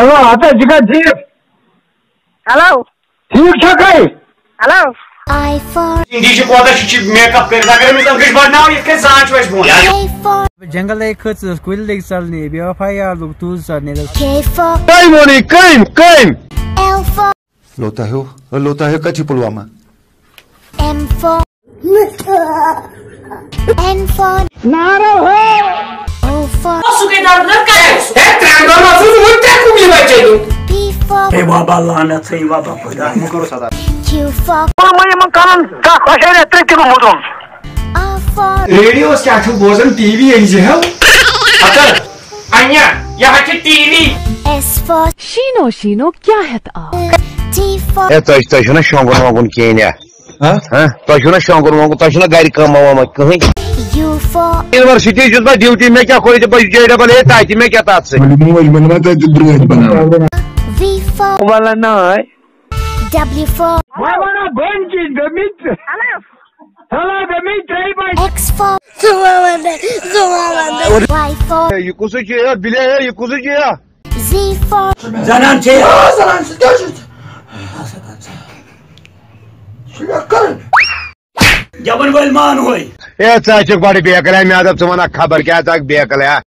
हेलो आते जिका जी हेलो। ठीक छ कई हेलो। जंगल एक खर्च कुल लेग सालने बेवफाया लोग तू सालने कई मोनी कई कई लोता हो लोता हो कची Pulwama. M for N for नारो हो। O for सुकेदार gibi modum. R for radio क्या छू बोजन टीवी यही जे है अतर अन्या यहाँ की TV S for Shino shino kya het a? T for E taş taşına şongun mongun kiyine. Ha? Ha? Taşına şongun mongun taşına gayri kamama kıhın. U for University जुदा ड्यूटी में क्या कोई जब जेड़ा बले ताकि में क्या तात से V for Wala na ay. W for Bana banki demit. Hello. Hala demit rey bay. X for Y for Yukusu ya bile ya yukusu ya. Z for Zanan şey. Yaban Velman hoy. E taçık bari bir yakala mi adam तुम्हारा खबर क्या तक बेकल है